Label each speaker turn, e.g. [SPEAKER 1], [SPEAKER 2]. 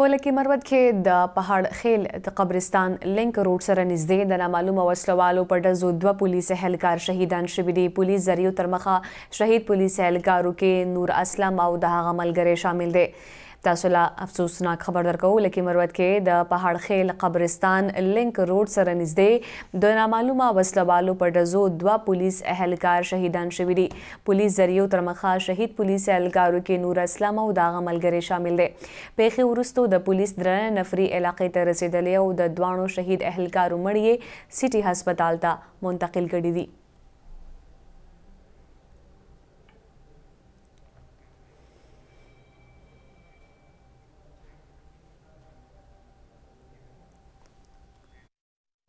[SPEAKER 1] په لکي مروت کښې د پهاړ خېل د قبرستان لينک روډ سره نزدې د نامعلومه وسله والو په ډزو دوه پوليس اهلکار شهيدان شوي دي. پوليس ذريعو تر مخه شهيد پوليس اهلکارو کښې نور اسلم او د هغه ملګری شامل دی. تاسو له افسوسناک خبر درکوو لکي مروت کښې د پهاړ خېل قبرستان لينک روډ سره نزدې د نامعلومه وسله والو په ډزو دوه پوليس اهلکار شهيدان شوي دي. پولیس ذریعو ترمخه شهید پولیس اهلګارو کې نور اسلم او د هغه ملګری شامل دی. پېښې وروسته د پولیس درنه نفري علاقې ته رسېدلې او د دواړو شهید اهلګارو مړي یې سیټي هسپتال ته منتقل کړي دي.